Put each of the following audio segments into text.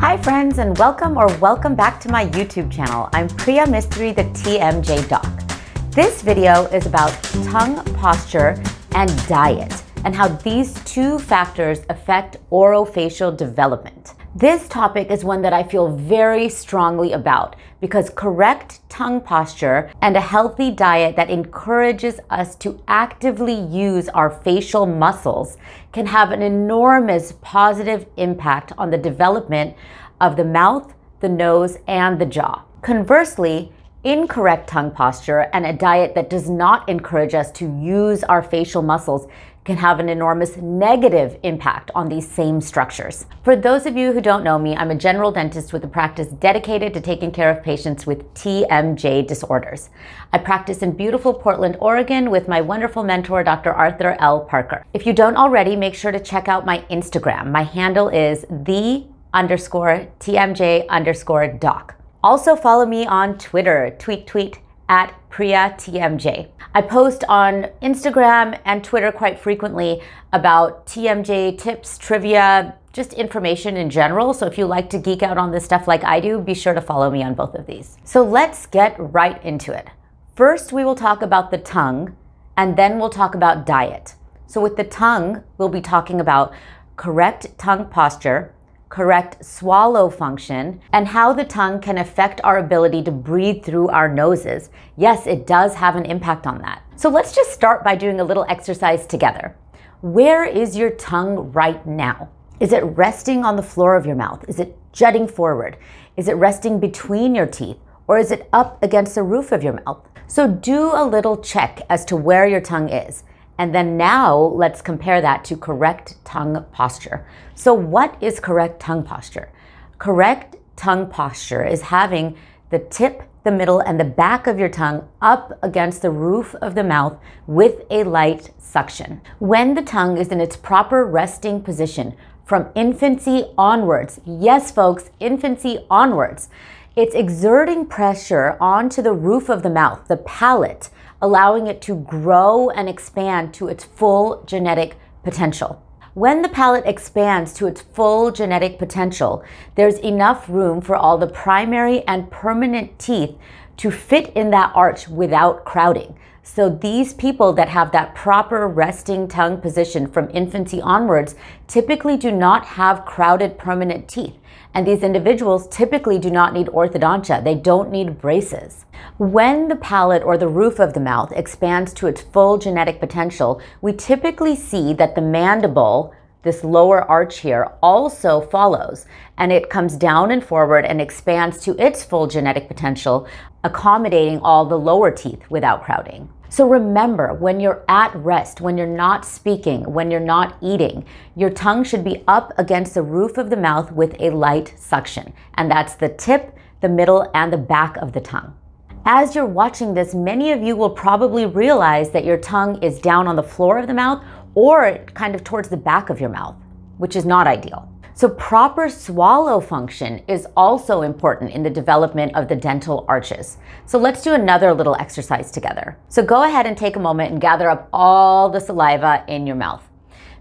Hi friends and welcome or welcome back to my YouTube channel. I'm Priya Mistry, the TMJ Doc. This video is about tongue posture and diet and how these two factors affect orofacial development. This topic is one that I feel very strongly about because correct tongue posture and a healthy diet that encourages us to actively use our facial muscles can have an enormous positive impact on the development of the mouth, the nose, and the jaw. Conversely, incorrect tongue posture and a diet that does not encourage us to use our facial muscles can have an enormous negative impact on these same structures. For those of you who don't know me, I'm a general dentist with a practice dedicated to taking care of patients with TMJ disorders. I practice in beautiful Portland, Oregon with my wonderful mentor, Dr. Arthur L. Parker. If you don't already, make sure to check out my Instagram. My handle is the underscore TMJ underscore doc. Also follow me on Twitter, tweet tweet at Priya TMJ. I post on Instagram and Twitter quite frequently about TMJ tips, trivia, just information in general. So if you like to geek out on this stuff like I do, be sure to follow me on both of these. So let's get right into it. First, we will talk about the tongue, and then we'll talk about diet. So with the tongue, we'll be talking about correct tongue posture, correct swallow function, and how the tongue can affect our ability to breathe through our noses. Yes, it does have an impact on that. So let's just start by doing a little exercise together. Where is your tongue right now? Is it resting on the floor of your mouth? Is it jutting forward? Is it resting between your teeth? Or is it up against the roof of your mouth? So do a little check as to where your tongue is. And then now let's compare that to correct tongue posture. So, what is correct tongue posture? Correct tongue posture is having the tip, the middle, and the back of your tongue up against the roof of the mouth with a light suction. When the tongue is in its proper resting position from infancy onwards, yes, folks, infancy onwards, it's exerting pressure onto the roof of the mouth, the palate allowing it to grow and expand to its full genetic potential. When the palate expands to its full genetic potential, there's enough room for all the primary and permanent teeth to fit in that arch without crowding. So these people that have that proper resting tongue position from infancy onwards typically do not have crowded permanent teeth. And these individuals typically do not need orthodontia. They don't need braces. When the palate or the roof of the mouth expands to its full genetic potential, we typically see that the mandible, this lower arch here, also follows and it comes down and forward and expands to its full genetic potential, accommodating all the lower teeth without crowding. So remember, when you're at rest, when you're not speaking, when you're not eating, your tongue should be up against the roof of the mouth with a light suction. And that's the tip, the middle, and the back of the tongue. As you're watching this, many of you will probably realize that your tongue is down on the floor of the mouth or kind of towards the back of your mouth, which is not ideal. So proper swallow function is also important in the development of the dental arches. So let's do another little exercise together. So go ahead and take a moment and gather up all the saliva in your mouth.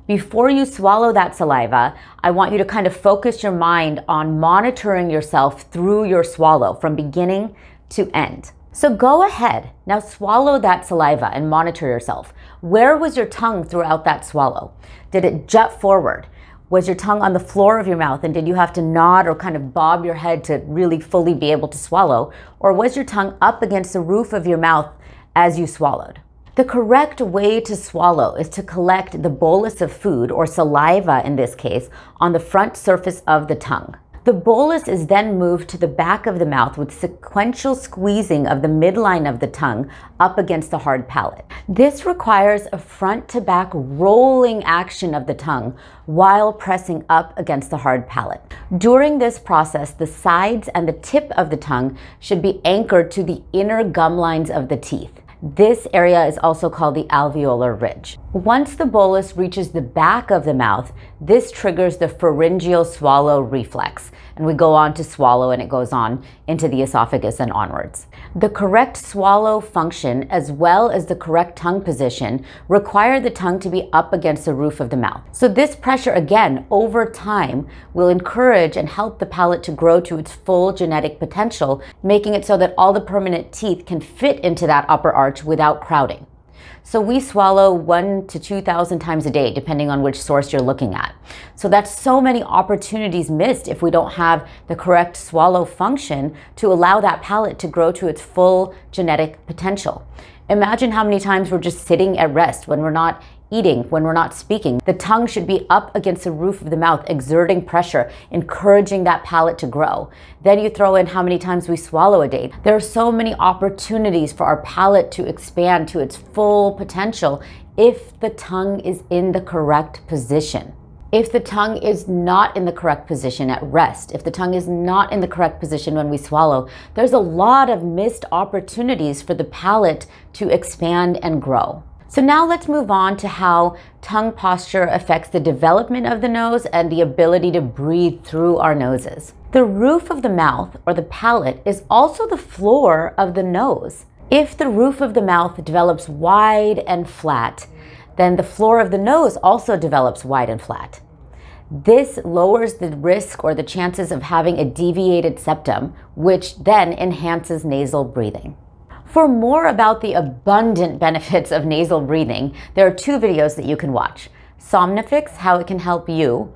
Before you swallow that saliva, I want you to kind of focus your mind on monitoring yourself through your swallow from beginning to end. So go ahead, now swallow that saliva and monitor yourself. Where was your tongue throughout that swallow? Did it jut forward? Was your tongue on the floor of your mouth and did you have to nod or kind of bob your head to really fully be able to swallow? Or was your tongue up against the roof of your mouth as you swallowed? The correct way to swallow is to collect the bolus of food, or saliva in this case, on the front surface of the tongue. The bolus is then moved to the back of the mouth with sequential squeezing of the midline of the tongue up against the hard palate. This requires a front to back rolling action of the tongue while pressing up against the hard palate. During this process, the sides and the tip of the tongue should be anchored to the inner gum lines of the teeth. This area is also called the alveolar ridge. Once the bolus reaches the back of the mouth, this triggers the pharyngeal swallow reflex. And we go on to swallow and it goes on into the esophagus and onwards. The correct swallow function, as well as the correct tongue position, require the tongue to be up against the roof of the mouth. So this pressure, again, over time, will encourage and help the palate to grow to its full genetic potential, making it so that all the permanent teeth can fit into that upper arch without crowding. So we swallow one to 2,000 times a day, depending on which source you're looking at. So that's so many opportunities missed if we don't have the correct swallow function to allow that palate to grow to its full genetic potential. Imagine how many times we're just sitting at rest when we're not eating, when we're not speaking. The tongue should be up against the roof of the mouth, exerting pressure, encouraging that palate to grow. Then you throw in how many times we swallow a day. There are so many opportunities for our palate to expand to its full potential if the tongue is in the correct position. If the tongue is not in the correct position at rest, if the tongue is not in the correct position when we swallow, there's a lot of missed opportunities for the palate to expand and grow. So now let's move on to how tongue posture affects the development of the nose and the ability to breathe through our noses. The roof of the mouth or the palate is also the floor of the nose. If the roof of the mouth develops wide and flat, then the floor of the nose also develops wide and flat. This lowers the risk or the chances of having a deviated septum, which then enhances nasal breathing. For more about the abundant benefits of nasal breathing, there are two videos that you can watch. Somnifix, how it can help you,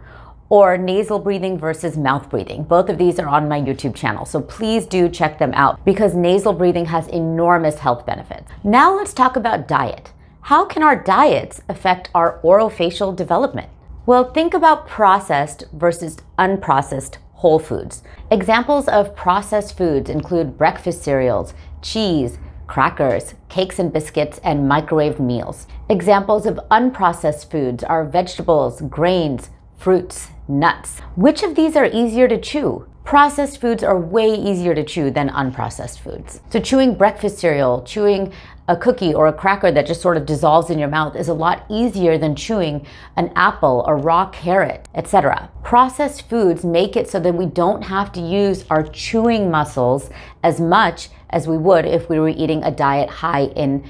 or nasal breathing versus mouth breathing. Both of these are on my YouTube channel, so please do check them out because nasal breathing has enormous health benefits. Now let's talk about diet. How can our diets affect our orofacial development? Well, think about processed versus unprocessed whole foods. Examples of processed foods include breakfast cereals, cheese, crackers, cakes and biscuits, and microwaved meals. Examples of unprocessed foods are vegetables, grains, fruits, nuts. Which of these are easier to chew? Processed foods are way easier to chew than unprocessed foods. So chewing breakfast cereal, chewing a cookie or a cracker that just sort of dissolves in your mouth is a lot easier than chewing an apple, a raw carrot, etc. Processed foods make it so that we don't have to use our chewing muscles as much as we would if we were eating a diet high in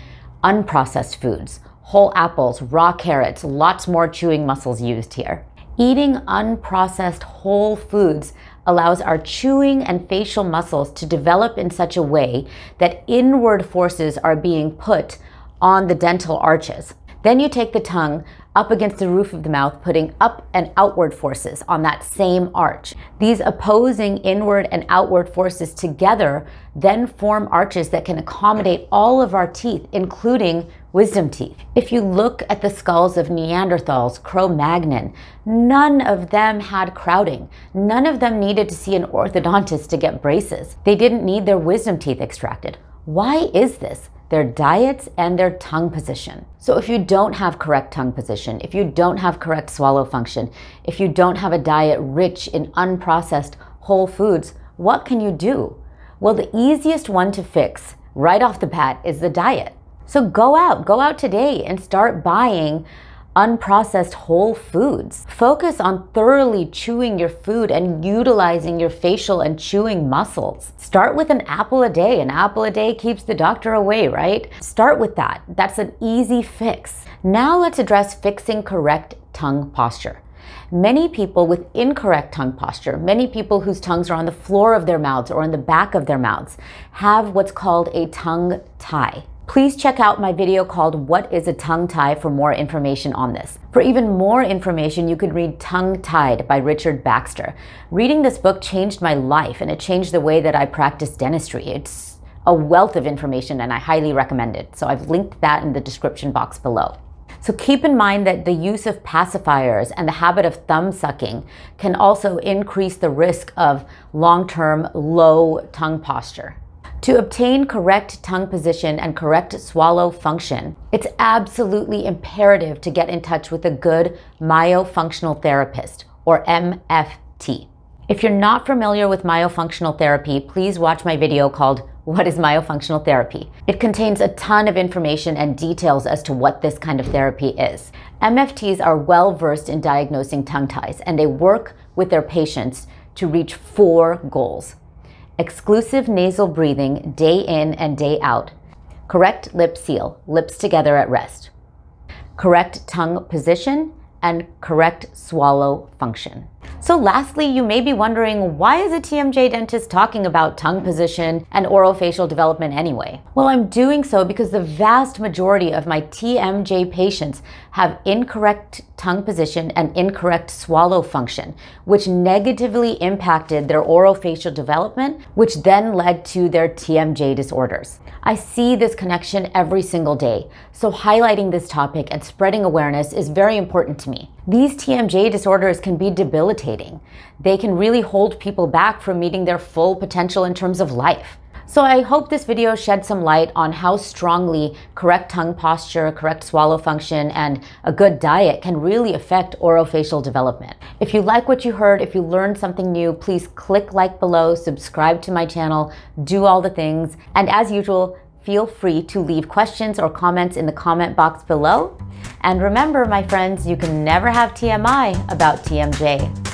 unprocessed foods. Whole apples, raw carrots, lots more chewing muscles used here. Eating unprocessed whole foods allows our chewing and facial muscles to develop in such a way that inward forces are being put on the dental arches. Then you take the tongue up against the roof of the mouth, putting up and outward forces on that same arch. These opposing inward and outward forces together then form arches that can accommodate all of our teeth, including wisdom teeth. If you look at the skulls of Neanderthals, Cro-Magnon, none of them had crowding. None of them needed to see an orthodontist to get braces. They didn't need their wisdom teeth extracted. Why is this? Their diets, and their tongue position. So if you don't have correct tongue position, if you don't have correct swallow function, if you don't have a diet rich in unprocessed whole foods, what can you do? Well, the easiest one to fix right off the bat is the diet. So go out, go out today and start buying unprocessed whole foods. Focus on thoroughly chewing your food and utilizing your facial and chewing muscles. Start with an apple a day. An apple a day keeps the doctor away, right? Start with that. That's an easy fix. Now let's address fixing correct tongue posture. Many people with incorrect tongue posture, many people whose tongues are on the floor of their mouths or in the back of their mouths, have what's called a tongue tie. Please check out my video called What is a Tongue Tie for more information on this. For even more information, you can read Tongue Tied by Richard Baxter. Reading this book changed my life and it changed the way that I practice dentistry. It's a wealth of information and I highly recommend it. So I've linked that in the description box below. So keep in mind that the use of pacifiers and the habit of thumb sucking can also increase the risk of long-term low tongue posture. To obtain correct tongue position and correct swallow function, it's absolutely imperative to get in touch with a good myofunctional therapist or MFT. If you're not familiar with myofunctional therapy, please watch my video called what is myofunctional therapy? It contains a ton of information and details as to what this kind of therapy is. MFTs are well versed in diagnosing tongue ties and they work with their patients to reach four goals exclusive nasal breathing day in and day out, correct lip seal, lips together at rest, correct tongue position, and correct swallow function. So lastly, you may be wondering, why is a TMJ dentist talking about tongue position and orofacial development anyway? Well, I'm doing so because the vast majority of my TMJ patients have incorrect tongue position and incorrect swallow function, which negatively impacted their orofacial development, which then led to their TMJ disorders. I see this connection every single day, so highlighting this topic and spreading awareness is very important to me. These TMJ disorders can be debilitating. They can really hold people back from meeting their full potential in terms of life. So I hope this video shed some light on how strongly correct tongue posture, correct swallow function, and a good diet can really affect orofacial development. If you like what you heard, if you learned something new, please click like below, subscribe to my channel, do all the things, and as usual, feel free to leave questions or comments in the comment box below. And remember, my friends, you can never have TMI about TMJ.